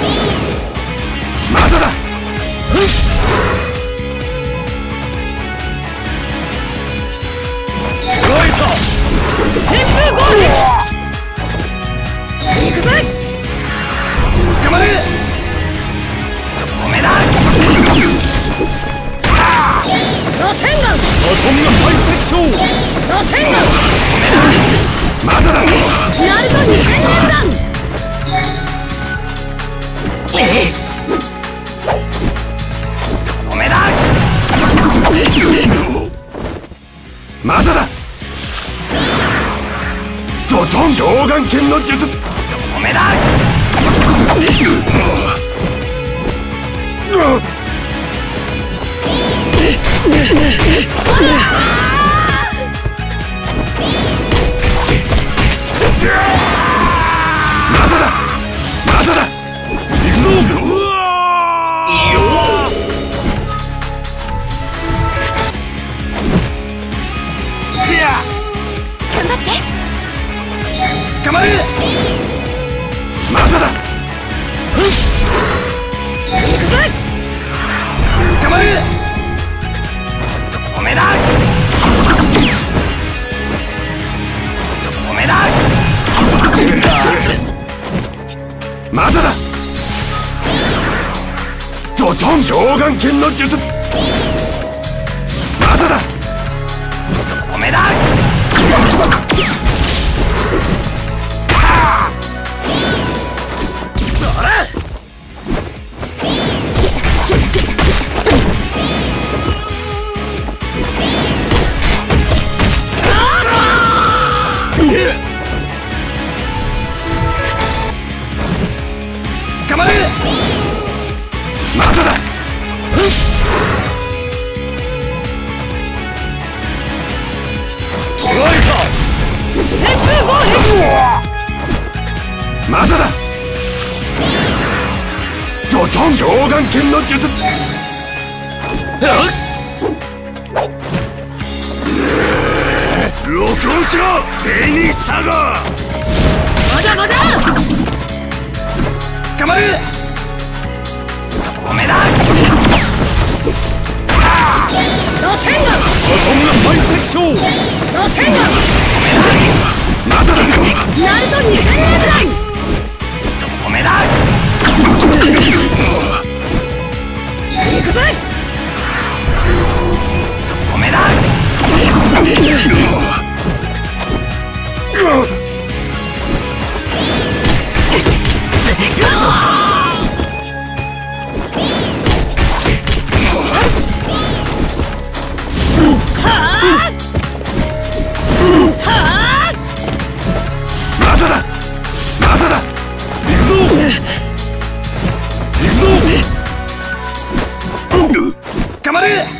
まだだ。うんまだだ。ドトン。召喚剣の術。おめだ頑張って。頑張れまだだ。行くぜ頑張れおめだ。おめだ。まだ。だドトン。召喚剣の術。まだだ頑張れまだ。だまだだ。ドトン。召喚剣の術。録音しろ。ベニー。サガがナルト2000円ぐらい。え